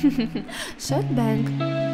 Shot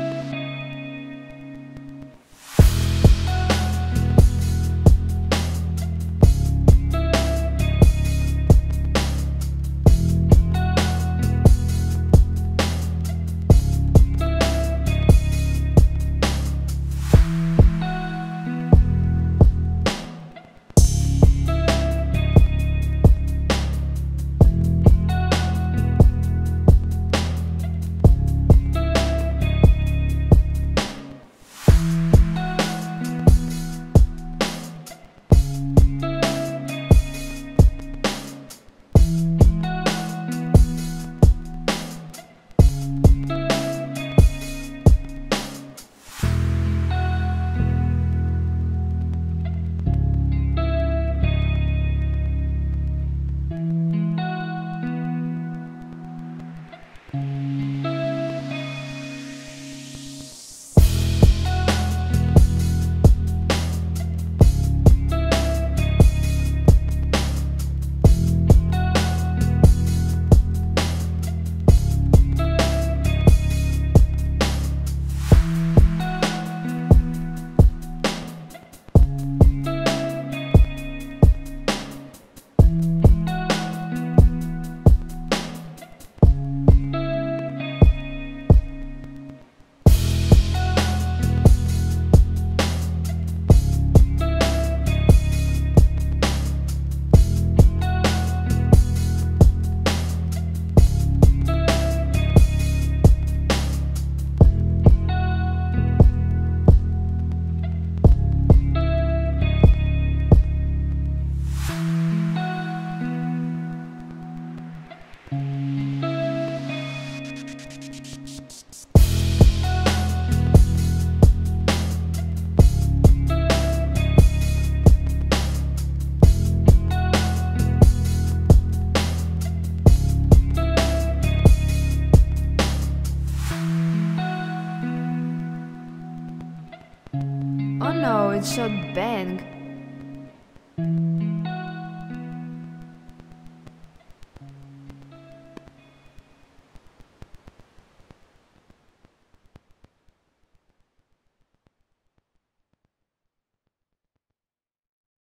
bang. Oh no, it shot bang.